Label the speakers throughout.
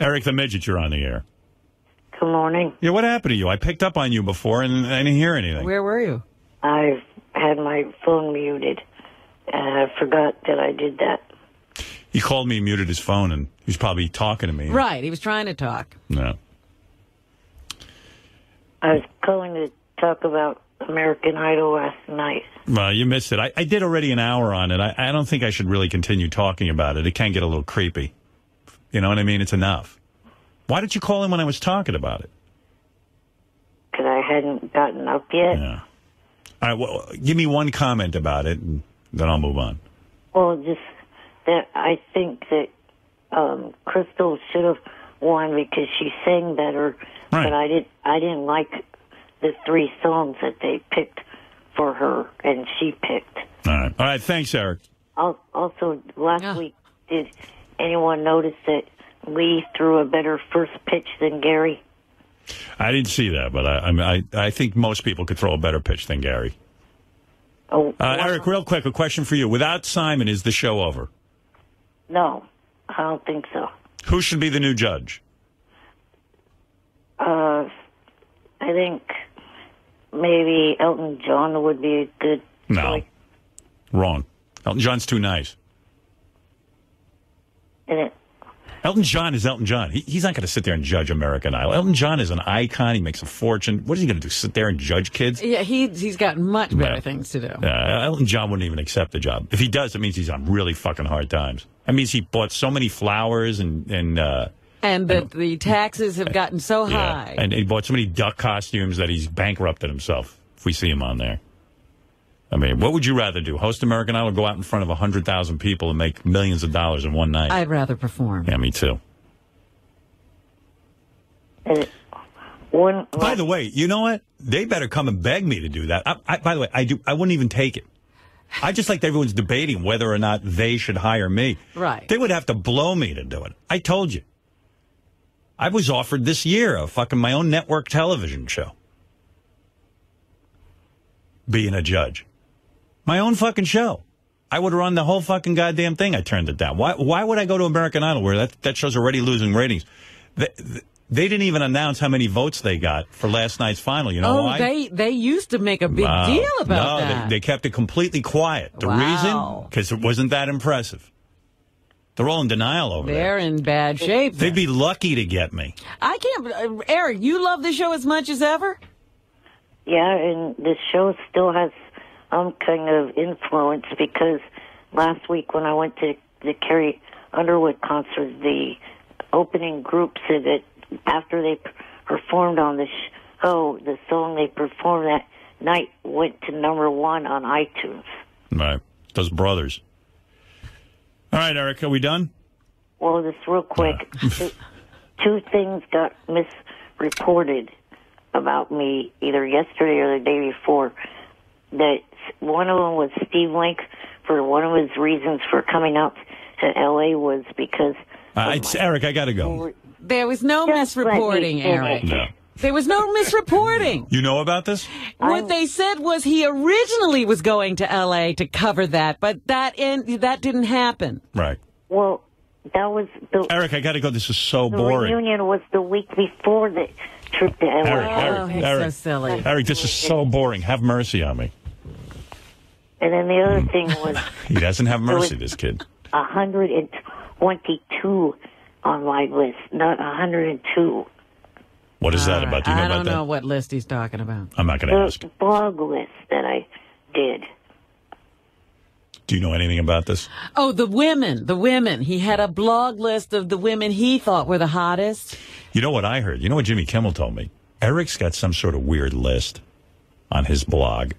Speaker 1: Eric the Midget, you're on the air.
Speaker 2: Good morning.
Speaker 1: Yeah, what happened to you? I picked up on you before and I didn't hear anything.
Speaker 3: Where were you?
Speaker 2: I've had my phone muted, and I forgot that I did that.
Speaker 1: He called me, muted his phone, and he was probably talking to me.
Speaker 3: Right. He was trying to talk.
Speaker 1: No.
Speaker 2: I was calling to talk about American Idol last night.
Speaker 1: Well, you missed it. I, I did already an hour on it. I, I don't think I should really continue talking about it. It can get a little creepy. You know what I mean? It's enough. Why did you call him when I was talking about it?
Speaker 2: Because I hadn't gotten up yet.
Speaker 1: Yeah. All right, well, give me one comment about it, and then I'll move on.
Speaker 2: Well, just that I think that um, Crystal should have won because she sang better,
Speaker 1: Right.
Speaker 2: but I didn't. I didn't like the three songs that they picked for her, and she picked.
Speaker 1: All right. All right, thanks, Eric.
Speaker 2: Also, last
Speaker 3: Yeah.
Speaker 2: week, did anyone notice that Lee threw a better first pitch than Gary?
Speaker 1: I didn't see that, but I, I, mean, I, I think most people could throw a better pitch than Gary.
Speaker 2: Oh,
Speaker 1: Uh, Eric, real quick, a question for you. Without Simon, is the show over?
Speaker 2: no, I don't think so.
Speaker 1: Who should be the new judge?
Speaker 2: Uh, I think maybe Elton John would be a good
Speaker 1: No.
Speaker 2: choice.
Speaker 1: Wrong. Elton John's too nice.
Speaker 2: And it,
Speaker 1: Elton John is Elton John. He, he's not going to sit there and judge American Idol. Elton John is an icon. He makes a fortune. What is he going to do? Sit there and judge kids?
Speaker 3: Yeah, he, he's got much better
Speaker 1: Yeah.
Speaker 3: things to do.
Speaker 1: Uh, Elton John wouldn't even accept the job. If he does, it means he's on really fucking hard times. That means he bought so many flowers and and uh,
Speaker 3: And that the taxes have gotten so
Speaker 1: yeah,
Speaker 3: high.
Speaker 1: and he bought so many duck costumes that he's bankrupted himself. If we see him on there, I mean, what would you rather do? Host American Idol, or go out in front of hundred thousand people and make millions of dollars in one night?
Speaker 3: I'd rather perform.
Speaker 1: yeah, me too.
Speaker 2: and it.
Speaker 1: By the way, you know what? They better come and beg me to do that. I, I, by the way, I do. I wouldn't even take it. I just like that everyone's debating whether or not they should hire me.
Speaker 3: Right.
Speaker 1: They would have to blow me to do it. I told you. I was offered this year a fucking my own network television show. Being a judge. My own fucking show. I would run the whole fucking goddamn thing. I turned it down. Why, why would I go to American Idol where that, that show's already losing ratings? They, they didn't even announce how many votes they got for last night's final. You know
Speaker 3: oh,
Speaker 1: why?
Speaker 3: they they used to make a big
Speaker 1: Wow.
Speaker 3: deal about
Speaker 1: no,
Speaker 3: that.
Speaker 1: They, they kept it completely quiet. The
Speaker 3: Wow.
Speaker 1: reason? Because it wasn't that impressive. They're all in denial over
Speaker 3: They're
Speaker 1: there.
Speaker 3: in bad shape.
Speaker 1: They'd be lucky to get me.
Speaker 3: I can't. Uh, Eric, you love the show as much as ever.
Speaker 2: Yeah, and the show still has some kind of influence because last week when I went to the Carrie Underwood concert, the opening group said that after they performed on the show, oh, the song they performed that night went to number one on iTunes.
Speaker 1: Right. Those brothers. All right, Eric, are we done?
Speaker 2: Well, just real quick, two- two things got misreported about me either yesterday or the day before. That one of them was Steve Link for one of his reasons for coming out to L.A. was because
Speaker 1: Uh, it's, Eric, I got to go.
Speaker 3: There was no
Speaker 2: Just
Speaker 3: misreporting, Eric.
Speaker 1: No.
Speaker 3: There was no misreporting.
Speaker 1: You know about this?
Speaker 3: What they said was he originally was going to L.A. to cover that, but that in, that didn't happen.
Speaker 1: Right.
Speaker 2: well, that was the,
Speaker 1: Eric, I got to go. This is so
Speaker 2: the
Speaker 1: boring.
Speaker 2: The reunion was the week before the trip to L.A.
Speaker 1: Eric, Eric,
Speaker 3: oh, he's
Speaker 1: Eric.
Speaker 3: so silly.
Speaker 1: Eric, this is so boring. Have mercy on me.
Speaker 2: And then the other thing was
Speaker 1: He doesn't have mercy, this kid.
Speaker 2: 122 on my list, not 102.
Speaker 1: What is that uh, about? Do you know
Speaker 3: I don't
Speaker 1: that?
Speaker 3: know what list he's talking about.
Speaker 1: I'm not going to ask.
Speaker 2: The blog list that I did.
Speaker 1: Do you know anything about this?
Speaker 3: Oh, the women, the women. He had a blog list of the women he thought were the hottest.
Speaker 1: You know what I heard? You know what Jimmy Kimmel told me? Eric's got some sort of weird list on his blog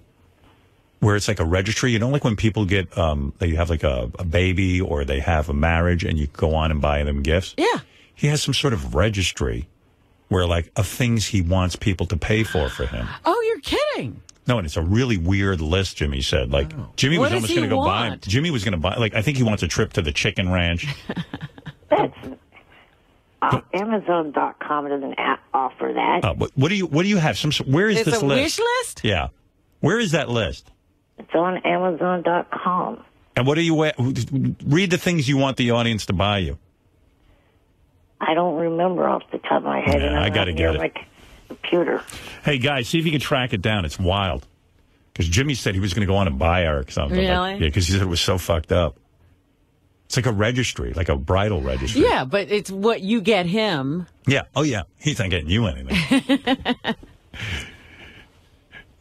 Speaker 1: where it's like a registry. You know, like when people get, um, they have like a, a baby or they have a marriage and you go on and buy them gifts.
Speaker 3: Yeah.
Speaker 1: He has some sort of registry where like of things he wants people to pay for for him.
Speaker 3: Oh, you're kidding.
Speaker 1: No, and it's a really weird list, Jimmy said. Like, Jimmy was
Speaker 3: does
Speaker 1: almost going to go buy.
Speaker 3: want?
Speaker 1: Jimmy was going to buy, like, I think he wants a trip to the chicken ranch.
Speaker 2: That's uh, Amazon.com doesn't a- offer that.
Speaker 1: Uh, what, what do you, what do you have? Some, where is
Speaker 3: It's
Speaker 1: this
Speaker 3: a
Speaker 1: list?
Speaker 3: wish list?
Speaker 1: Yeah. Where is that list?
Speaker 2: It's on Amazon.com.
Speaker 1: And what do you, wa- read the things you want the audience to buy you.
Speaker 2: I I don't remember off the top of my head.
Speaker 1: Yeah,
Speaker 2: I'm
Speaker 1: gotta get it.
Speaker 2: My computer.
Speaker 1: Hey, guys, see if you can track it down. It's wild. Because Jimmy said he was going to go on and buy Eric something. Like-
Speaker 3: Really?
Speaker 1: yeah, because he said it was so fucked up. It's like a registry, like a bridal registry.
Speaker 3: Yeah, but it's what you get him.
Speaker 1: Yeah. Oh, yeah. He's not getting you anything.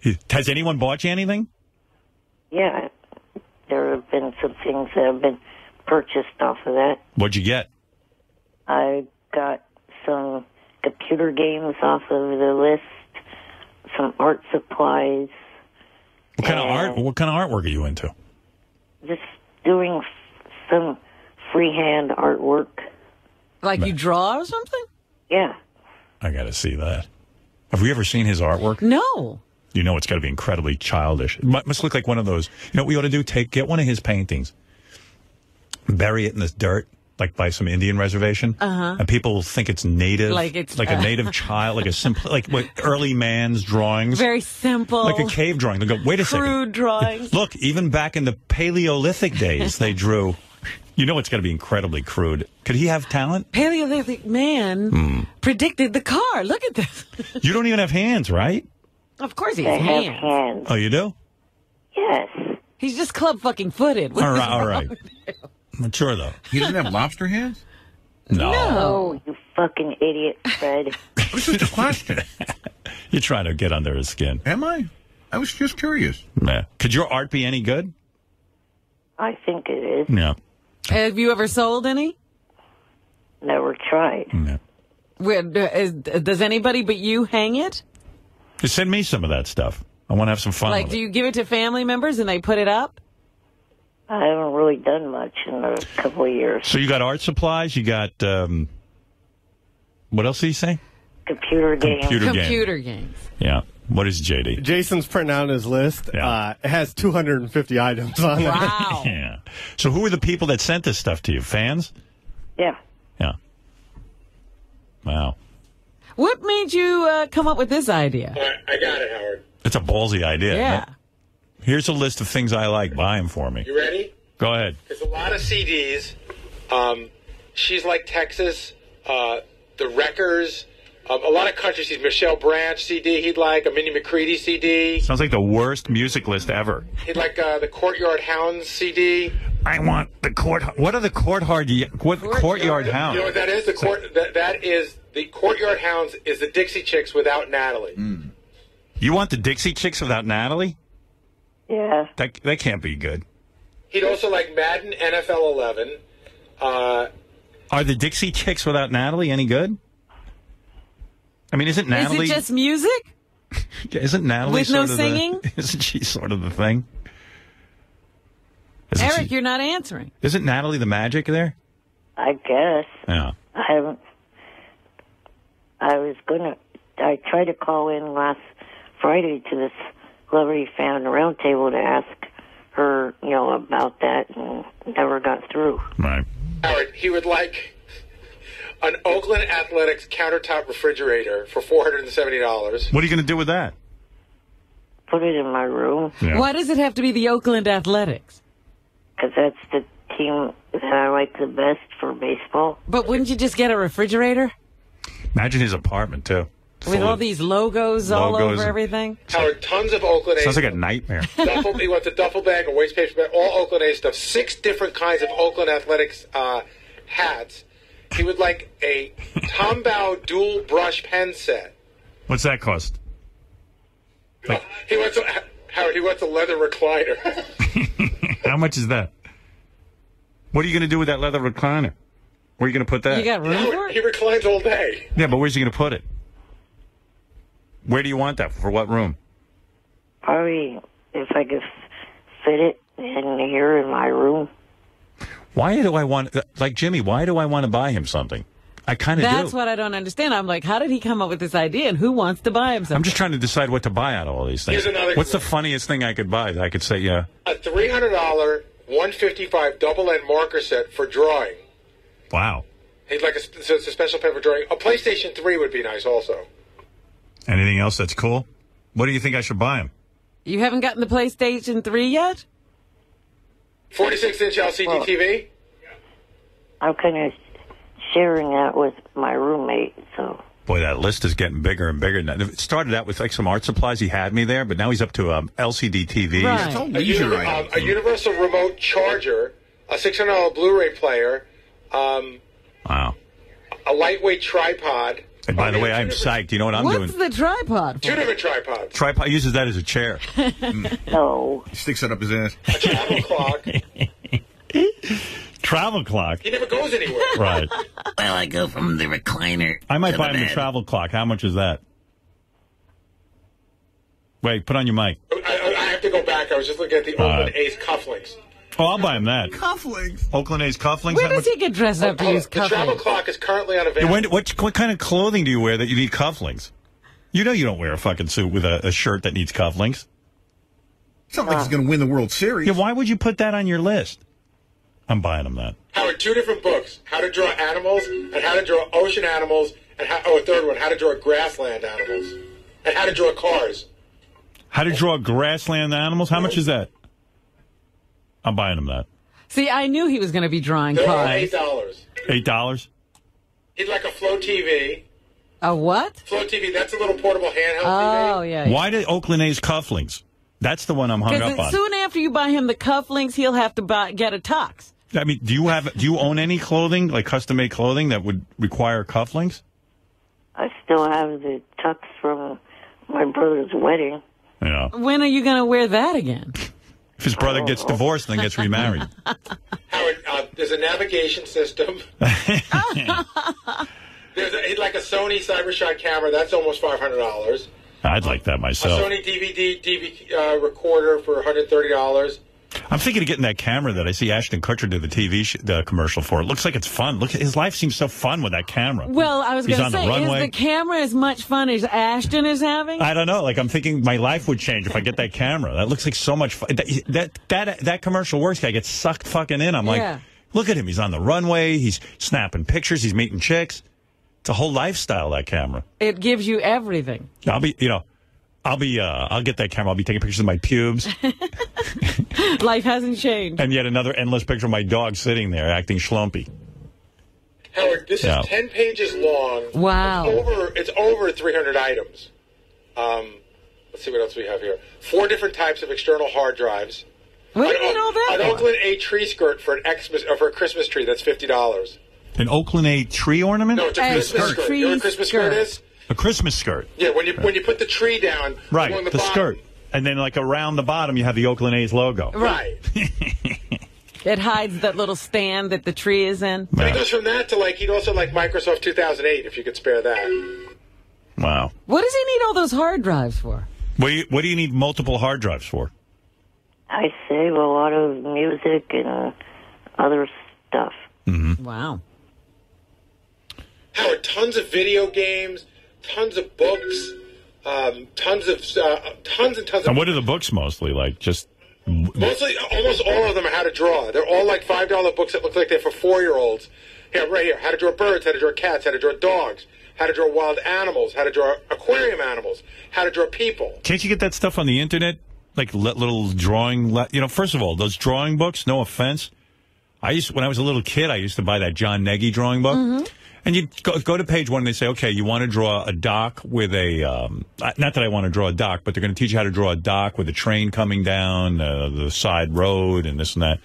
Speaker 1: Has anyone bought you anything?
Speaker 2: Yeah, there have been some things that have been purchased off of that.
Speaker 1: What'd you get?
Speaker 2: I got some computer games off of the list, some art supplies,
Speaker 1: What kind of art? What kind of artwork are you into?
Speaker 2: just doing f- some freehand artwork.
Speaker 3: Like you draw or something?
Speaker 2: Yeah,
Speaker 1: I got to see that. Have we ever seen his artwork?
Speaker 3: No.
Speaker 1: You know, it's got to be incredibly childish. It must look like one of those. You know what we ought to do? Take get one of his paintings, bury it in this dirt, like by some Indian reservation, uh-huh. and people will think it's native,
Speaker 3: Like it's-
Speaker 1: like a native child, like a simple, like what early man's drawings,
Speaker 3: Very simple.
Speaker 1: like a cave drawing. They go, wait a second,
Speaker 3: Crude drawings.
Speaker 1: look, even back in the Paleolithic days, they drew. You know, it's got to be incredibly crude. Could he have talent?
Speaker 3: Paleolithic man
Speaker 1: Hmm.
Speaker 3: predicted the car. Look at this.
Speaker 1: You don't even have hands, right?
Speaker 3: Of course he has
Speaker 2: have
Speaker 3: hands.
Speaker 2: hands.
Speaker 1: Oh, you do?
Speaker 2: Yes,
Speaker 3: He's just club fucking footed. What
Speaker 1: All
Speaker 3: is
Speaker 1: right, all
Speaker 3: wrong
Speaker 1: right.
Speaker 3: with you?
Speaker 1: I'm sure though.
Speaker 4: He doesn't have lobster hands?
Speaker 1: No.
Speaker 2: Oh, you fucking idiot, Fred.
Speaker 4: It was just a question.
Speaker 1: You're trying to get under his skin.
Speaker 4: Am I? I was just curious.
Speaker 1: Yeah. Could your art be any good?
Speaker 2: I think it is.
Speaker 1: Yeah.
Speaker 3: Have you ever sold any?
Speaker 2: Never tried.
Speaker 1: yeah.
Speaker 3: Where, uh, is, does anybody but you hang it?
Speaker 1: Just send me some of that stuff. I want to have some fun.
Speaker 3: Like,
Speaker 1: with
Speaker 3: do
Speaker 1: it.
Speaker 3: you give it to family members and they put it up?
Speaker 2: I haven't really done much in a couple of years.
Speaker 1: So you got art supplies. You got um, what else did he say?
Speaker 2: Computer games.
Speaker 1: Computer game.
Speaker 3: Games.
Speaker 1: Yeah. What is JD?
Speaker 5: Jason's printing out his list.
Speaker 1: Yeah.
Speaker 5: Uh, it has 250 items on it.
Speaker 3: Wow.
Speaker 1: Yeah. So who are the people that sent this stuff to you? Fans?
Speaker 2: Yeah.
Speaker 1: Yeah. Wow.
Speaker 3: What made you uh, come up with this idea?
Speaker 6: I got it, Howard.
Speaker 1: It's a ballsy idea.
Speaker 3: Yeah.
Speaker 1: Here's a list of things I like. Buy them for me.
Speaker 6: You ready?
Speaker 1: Go ahead.
Speaker 6: There's a lot of CDs. Um, she's like Texas. Uh, the Wreckers. Um, a lot of country CDs. Michelle Branch CD he'd like. A Mindy McCready CD.
Speaker 1: Sounds like the worst music list ever.
Speaker 6: He'd like uh, the Courtyard Hounds CD.
Speaker 1: I want the court. What are the court hard? What courtyard Hounds?
Speaker 6: You know what that is? The court. That, that is the Courtyard Hounds. Is the Dixie Chicks without Natalie?
Speaker 1: You want the Dixie Chicks without Natalie?
Speaker 2: Yeah.
Speaker 1: That that can't be good.
Speaker 6: He'd also like Madden NFL 11. Uh,
Speaker 1: Are the Dixie Chicks without Natalie any good? I mean, isn't Natalie?
Speaker 3: Is it just music?
Speaker 1: isn't Natalie
Speaker 3: with no
Speaker 1: sort of the-
Speaker 3: singing?
Speaker 1: isn't she sort of the thing? Isn't
Speaker 3: Eric,
Speaker 1: she-
Speaker 3: you're not answering.
Speaker 1: isn't Natalie the magic there?
Speaker 2: I guess.
Speaker 1: Yeah.
Speaker 2: I haven't. I was gonna. I tried to call in last Friday to this Celebrity Fan Roundtable to ask her, you know, about that, and never got through.
Speaker 1: Right.
Speaker 6: Howard, he would like an Oakland Athletics countertop refrigerator for $470.
Speaker 1: What are you going to do with that?
Speaker 2: Put it in my room
Speaker 1: Yeah.
Speaker 3: Why does it have to be the Oakland Athletics?
Speaker 2: because that's the team that I like the best for baseball.
Speaker 3: But wouldn't you just get a refrigerator
Speaker 1: Imagine his apartment too.
Speaker 3: with all these logos, all over
Speaker 1: and-
Speaker 3: everything?
Speaker 6: Howard, tons of Oakland A's.
Speaker 1: Sounds like a nightmare.
Speaker 6: duffel, he wants a duffel bag, a waste paper bag, all Oakland A's stuff. Six different kinds of Oakland Athletics uh, hats. He would like a Tombow dual brush pen set.
Speaker 1: What's that cost? Like-
Speaker 6: he wants a, Howard. He wants a leather recliner.
Speaker 1: How much is that? What are you going to do with that leather recliner? Where are you going to put that?
Speaker 3: You got room for
Speaker 6: Howard, he reclines all day.
Speaker 1: yeah, but where's he going to put it? Where do you want that? For what room?
Speaker 2: Probably if I could fit it in here in my room.
Speaker 1: Why do I want, like Jimmy, why do I want to buy him something? I kind of
Speaker 3: That's
Speaker 1: do.
Speaker 3: what I don't understand. I'm like, how did he come up with this idea and who wants to buy him something?
Speaker 1: I'm just trying to decide what to buy out of all these things.
Speaker 6: Here's another
Speaker 1: What's the funniest thing I could buy that I could say, yeah,
Speaker 6: A three hundred dollar, one fifty five double end marker set for drawing.
Speaker 1: Wow.
Speaker 6: He'd like a, so it's a special paper drawing. A PlayStation Three would be nice, also.
Speaker 1: Anything else that's cool? What do you think I should buy him?
Speaker 3: you haven't gotten the PlayStation 3 yet?
Speaker 6: Forty six inch LCD
Speaker 2: Well-
Speaker 6: TV.
Speaker 2: I'm kind of sharing that with my roommate. So
Speaker 1: Boy, that list is getting bigger and bigger. Now, It started out with like some art supplies. He had me there, but now he's up to um, LCD TVs.
Speaker 3: Right.
Speaker 6: A,
Speaker 4: leisure
Speaker 6: uni- um,
Speaker 4: items.
Speaker 6: a universal remote charger, a $600 Blu-ray player, um,
Speaker 1: Wow.
Speaker 6: a lightweight tripod.
Speaker 1: And by
Speaker 6: I
Speaker 1: the way, I'm psyched. You know what I'm
Speaker 3: What's
Speaker 1: doing?
Speaker 3: the tripod?
Speaker 6: Two
Speaker 3: For?
Speaker 6: different tripods.
Speaker 1: Tripod he uses that as a chair.
Speaker 2: no,
Speaker 4: He sticks it up his ass.
Speaker 6: A travel clock.
Speaker 1: travel clock.
Speaker 6: He never goes anywhere.
Speaker 1: Right.
Speaker 7: Well, I go from the recliner.
Speaker 1: I might
Speaker 7: to
Speaker 1: buy him the
Speaker 7: bed.
Speaker 1: travel clock. How much is that? Wait, put on your mic.
Speaker 6: I, I I have to go back. I was just looking at the
Speaker 1: All
Speaker 6: Oakland
Speaker 1: right.
Speaker 6: A's cufflinks.
Speaker 1: Oh, I'll buy him that.
Speaker 4: Cufflinks.
Speaker 1: Oakland A's cufflinks.
Speaker 3: Where
Speaker 1: How
Speaker 3: does
Speaker 1: much-
Speaker 3: he get dressed up to
Speaker 6: Oh,
Speaker 3: use oh,
Speaker 6: the travel clock is currently
Speaker 1: Yeah,
Speaker 6: unavailable.
Speaker 1: when, what, what kind of clothing do you wear that you need cufflinks? You know you don't wear a fucking suit with a, a shirt that needs cufflinks.
Speaker 4: It's not like he's ah. going to win the World Series.
Speaker 1: Yeah, why would you put that on your list? I'm buying him that.
Speaker 6: Howard, two different books: How to Draw Animals and How to Draw Ocean Animals, and how, oh, a third one: How to Draw Grassland Animals, and How to Draw Cars.
Speaker 1: How to draw grassland animals? How much is that? I'm buying him that.
Speaker 3: See, I knew he was going to be drawing
Speaker 6: They're all eight
Speaker 3: cars.
Speaker 6: dollars.
Speaker 1: Eight dollars?
Speaker 6: He'd like a FLO TV.
Speaker 3: A what?
Speaker 6: FLO TV. That's a little portable handheld
Speaker 3: Oh,
Speaker 6: TV.
Speaker 3: yeah.
Speaker 1: Why did Oakland A's cufflinks? That's the one I'm hung up on.
Speaker 3: soon after you buy him the cufflinks, he'll have to buy get a tux.
Speaker 1: I mean, do you have do you own any clothing like custom made clothing that would require cufflinks?
Speaker 2: I still have the tux from my brother's wedding.
Speaker 1: You know,
Speaker 3: When are you going to wear that again?
Speaker 1: if his brother gets divorced and then gets remarried.
Speaker 6: Howard, uh, there's a navigation system. there's a, like a Sony CyberShot camera. That's almost five hundred dollars.
Speaker 1: I'd like that myself. A.
Speaker 6: Sony DVD DV uh, recorder for one hundred thirty dollars.
Speaker 1: I'm thinking of getting that camera that I see Ashton Kutcher do the TV sh- the commercial for. It looks like it's fun. Look, his life seems so fun with that camera.
Speaker 3: Well, I was going to
Speaker 1: on
Speaker 3: say,
Speaker 1: the
Speaker 3: is the camera as much fun as Ashton is having?
Speaker 1: I don't know. Like I'm thinking my life would change if I get that camera. That looks like so much fun. That that that, that commercial works. I get sucked fucking in. I'm like,
Speaker 3: Yeah.
Speaker 1: look at him. He's on the runway. He's snapping pictures. He's meeting chicks. It's a whole lifestyle. That camera.
Speaker 3: it gives you everything.
Speaker 1: I'll be, you know, I'll be, uh, I'll get that camera. I'll be taking pictures of my pubes,
Speaker 3: Life hasn't changed.
Speaker 1: and yet another endless picture of my dog sitting there acting schlumpy.
Speaker 6: Howard, this
Speaker 1: Yeah.
Speaker 6: is ten pages long.
Speaker 3: Wow.
Speaker 6: It's over. It's over three hundred items. Um, let's see what else we have here. Four different types of external hard drives.
Speaker 3: What do you need all that
Speaker 6: An
Speaker 3: for?
Speaker 6: Oakland A tree skirt for an Xmas or for a Christmas tree. That's fifty dollars.
Speaker 1: An Oakland A tree ornament,
Speaker 6: No, it's a
Speaker 3: A
Speaker 6: Christmas
Speaker 3: skirt.
Speaker 6: skirt. You know what a Christmas
Speaker 3: skirt.
Speaker 6: skirt is?
Speaker 1: A Christmas skirt,
Speaker 6: Yeah, when you when you put the tree down,
Speaker 1: right? The,
Speaker 6: the, bottom-
Speaker 1: skirt, and then like around the bottom, you have the Oakland A's logo.
Speaker 6: Right.
Speaker 3: It hides that little stand that the tree is in.
Speaker 6: But it goes from that to like he'd also like Microsoft 2008 if you could spare that.
Speaker 1: Wow.
Speaker 3: What does he need all those hard drives for?
Speaker 1: What do you What do you need multiple hard drives for?
Speaker 2: I save a lot of music and uh, other stuff. Mm-hmm.
Speaker 3: Wow.
Speaker 6: Howard, tons of video games, tons of books, um, tons of uh, tons and tons of
Speaker 1: And what are the books mostly like? Just
Speaker 6: Mostly, almost all of them are how to draw. They're all like five dollar books that look like they're for four year olds. Here, right here, how to draw birds, how to draw cats, how to draw dogs, how to draw wild animals, how to draw aquarium animals, how to draw people.
Speaker 1: Can't you get that stuff on the internet? Like li- little drawing, you know. First of all, those drawing books. No offense, I used when I was a little kid. I used to buy that Jon Gnagy drawing book, and you go, go to page one. and They say, okay, you want to draw a dock with a um, not that I want to draw a dock, but they're going to teach you how to draw a dock with a train coming down uh, the side road and this and that.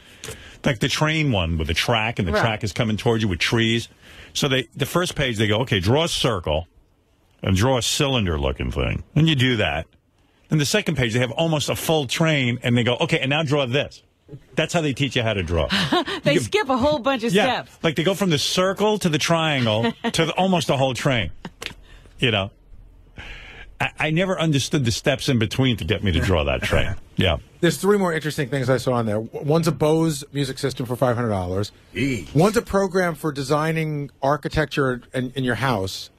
Speaker 1: Like the train one with the track, and the
Speaker 3: Right.
Speaker 1: track is coming towards you with trees. So they the first page they go, okay, draw a circle and draw a cylinder looking thing. And you do that. Then the second page, they have almost a full train, and they go, okay, and now draw this. That's how they teach you how to draw.
Speaker 3: They skip a whole bunch of
Speaker 1: yeah,
Speaker 3: steps.
Speaker 1: like they go from the circle to the triangle to the, almost a whole train. You know, I, I never understood the steps in between to get me to draw that train. Yeah,
Speaker 8: There's three more interesting things I saw on there. One's a Bose music system for five hundred dollars.
Speaker 4: Gee.
Speaker 8: One's a program for designing architecture in, in your house.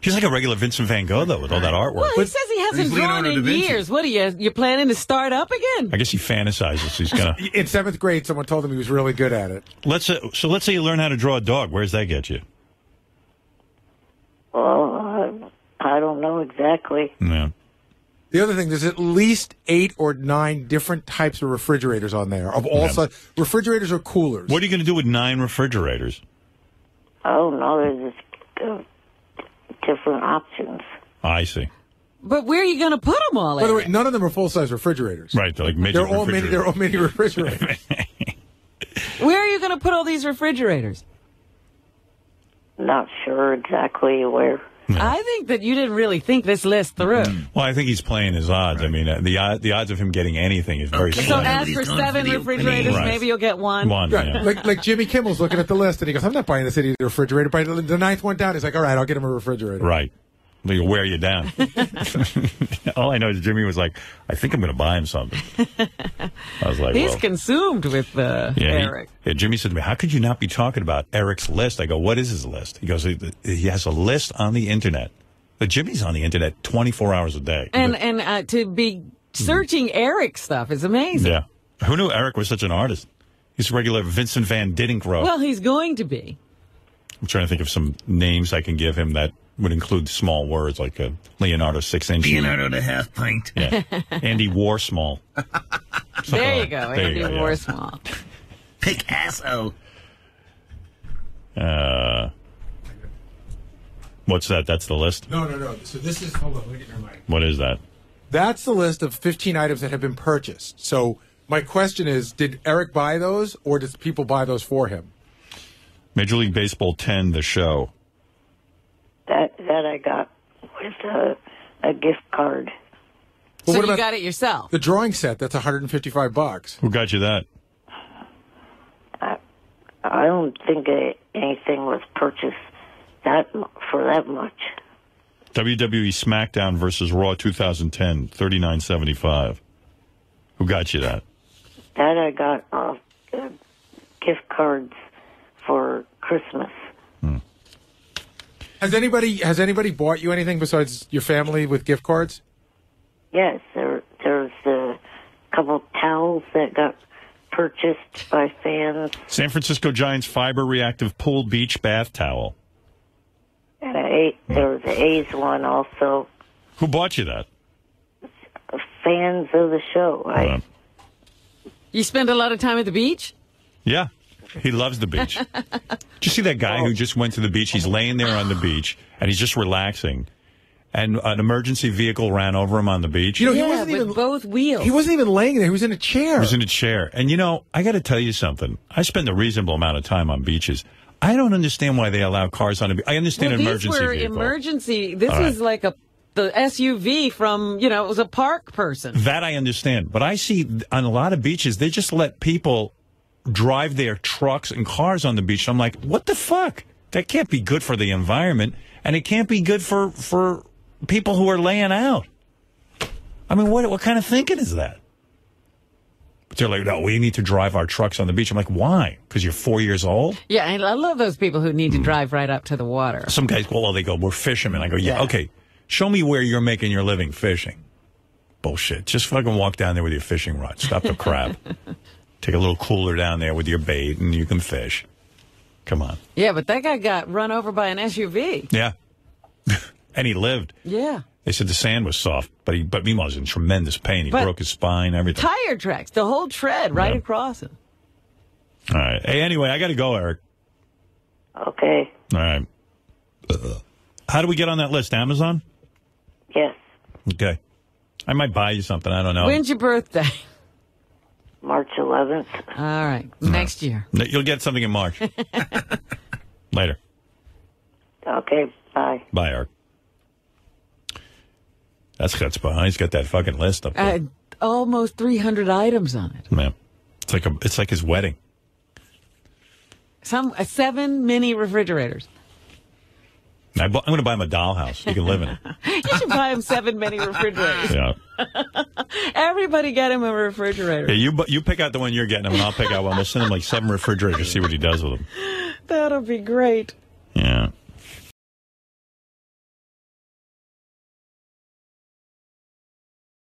Speaker 1: He's like a regular Vincent Van Gogh though, with all that artwork.
Speaker 3: Well, he says he hasn't
Speaker 4: He's
Speaker 3: drawn
Speaker 4: Leonardo
Speaker 3: in years. What are you? You're planning to start up again?
Speaker 1: I guess he fantasizes. He's gonna
Speaker 8: In seventh grade, someone told him he was really good at it.
Speaker 1: let's uh, so let's say you learn how to draw a dog. Where does that get you?
Speaker 2: Well, uh, I don't know exactly.
Speaker 1: Yeah.
Speaker 8: The other thing, there's at least eight or nine different types of refrigerators on there of all
Speaker 1: Yeah.
Speaker 8: sizes. Refrigerators or coolers.
Speaker 1: What are you going to do with nine refrigerators?
Speaker 2: Oh no, there's just uh, different options.
Speaker 1: I see.
Speaker 3: But where are you going to put them all?
Speaker 8: By the way, none of them are full size refrigerators.
Speaker 1: Right, they're like midget
Speaker 8: They're all mini. They're all mini refrigerators.
Speaker 3: where are you going to put all these refrigerators?
Speaker 2: Not sure exactly where.
Speaker 3: I think that you didn't really think this list through.
Speaker 1: Well, I think he's playing his odds. I mean, uh, the odd- the odds of him getting anything is very
Speaker 7: Okay.
Speaker 3: So
Speaker 1: slim.
Speaker 3: ask for seven refrigerators.
Speaker 1: Right.
Speaker 3: maybe you'll get one.
Speaker 1: One,
Speaker 8: Right.
Speaker 1: yeah.
Speaker 8: Like like Jimmy Kimmel's looking at the list and he goes, "I'm not buying the city refrigerator." By the, the ninth one down, he's like, "All right, I'll get him a refrigerator."
Speaker 1: Right. They'll wear you down. All I know is Jimmy was like, I think I'm going to buy him something. I was like,
Speaker 3: He's consumed with uh,
Speaker 1: yeah, he-
Speaker 3: Eric.
Speaker 1: yeah, Jimmy said to me, how could you not be talking about Eric's list? I go, what is his list? He goes, he he has a list on the internet. But Jimmy's on the internet 24 hours a day.
Speaker 3: And and uh, to be searching Eric stuff is amazing.
Speaker 1: yeah. Who knew Eric was such an artist? He's a regular Vincent Van Diddingro.
Speaker 3: Well, he's going to be.
Speaker 1: I'm trying to think of some names I can give him that would include small words like uh, Leonardo six inch.
Speaker 7: Leonardo the half pint.
Speaker 1: Yeah. Andy Warsmall.
Speaker 3: There you go,
Speaker 1: There you
Speaker 3: Andy
Speaker 1: go, yeah.
Speaker 3: Warsmall.
Speaker 7: Picasso.
Speaker 1: Uh, what's that? That's the list?
Speaker 8: No, no, no. So this is hold on. Let me get your mic.
Speaker 1: What is that?
Speaker 8: That's the list of 15 items that have been purchased. So my question is, did Eric buy those, or did people buy those for him?
Speaker 1: Major League Baseball 10, the show.
Speaker 2: That that I got with a a gift card.
Speaker 8: Well,
Speaker 3: so
Speaker 8: what
Speaker 3: you got it yourself.
Speaker 8: the drawing set? That's 155 bucks.
Speaker 1: Who got you that?
Speaker 2: I I don't think uh anything was purchased that for that much.
Speaker 1: WWE SmackDown versus Raw 2010, 39.75. Who got you that?
Speaker 2: That I got uh, uh, gift cards for Christmas.
Speaker 8: Has anybody has anybody bought you anything besides your family with gift cards?
Speaker 2: Yes, there there's a couple towels that got purchased by fans,
Speaker 1: San Francisco Giants fiber reactive pool beach bath towel.
Speaker 2: and a, there was an A's one also.
Speaker 1: Who bought you that?
Speaker 2: Fans of the show. I
Speaker 1: Uh,
Speaker 3: You spend a lot of time at the beach?
Speaker 1: yeah. He loves the beach. Did you see that guy who just went to the beach? He's laying there on the beach and he's just relaxing. And an emergency vehicle ran over him on the beach.
Speaker 8: You know, he
Speaker 3: yeah,
Speaker 8: wasn't
Speaker 3: with
Speaker 8: even
Speaker 3: both wheels.
Speaker 8: he wasn't even laying there. He was in a chair.
Speaker 1: He was in a chair. And you know, I got to tell you something. I spend a reasonable amount of time on beaches. I don't understand why they allow cars on a beach. I understand
Speaker 3: well,
Speaker 1: an
Speaker 3: these
Speaker 1: emergency
Speaker 3: were
Speaker 1: vehicle.
Speaker 3: emergency. This
Speaker 1: All right.
Speaker 3: is like a the SUV from you know it was a park person.
Speaker 1: that I understand. But I see on a lot of beaches, they just let people drive their trucks and cars on the beach. I'm like, what the fuck? That can't be good for the environment, and it can't be good for for people who are laying out. I mean, what what kind of thinking is that? But they're like, no, we need to drive our trucks on the beach. I'm like, why? Because you're four years old.
Speaker 3: Yeah, I love those people who need to hmm. drive right up to the water.
Speaker 1: Some guys go, well, they go, we're fishermen. I go, yeah, okay. Show me where you're making your living fishing. Bullshit. Just fucking walk down there with your fishing rod. Stop the crap. Take a little cooler down there with your bait and you can fish. Come on.
Speaker 3: Yeah, but that guy got run over by an SUV.
Speaker 1: Yeah. and he lived.
Speaker 3: Yeah,
Speaker 1: They said the sand was soft, but he, but meanwhile, he was in tremendous pain. He
Speaker 3: But-
Speaker 1: broke his spine, everything.
Speaker 3: tire tracks, the whole tread right
Speaker 1: Yeah.
Speaker 3: across it.
Speaker 1: All right. Hey, anyway, I got to go, Eric.
Speaker 2: okay.
Speaker 1: All right. Uh, how do we get on that list? Amazon?
Speaker 2: Yes,
Speaker 1: Okay. I might buy you something. I don't know.
Speaker 3: When's your birthday?
Speaker 2: March 11th.
Speaker 3: All right, next year.
Speaker 1: You'll get something in March. Later.
Speaker 2: Okay, bye.
Speaker 1: Bye, Art. That's chutzpah. Huh? He's got that fucking list up there.
Speaker 3: Uh, almost 300 items on it.
Speaker 1: Man, it's like a, it's like his wedding.
Speaker 3: Some uh, seven mini refrigerators.
Speaker 1: I I'm going to buy him a dollhouse. You can live in it.
Speaker 3: You should buy him seven mini refrigerators.
Speaker 1: Yeah.
Speaker 3: Everybody get him a refrigerator.
Speaker 1: Yeah. You you pick out the one you're getting him, and I'll pick out one. We'll send him like seven refrigerators. See what he does with them.
Speaker 3: That'll be great.
Speaker 1: Yeah.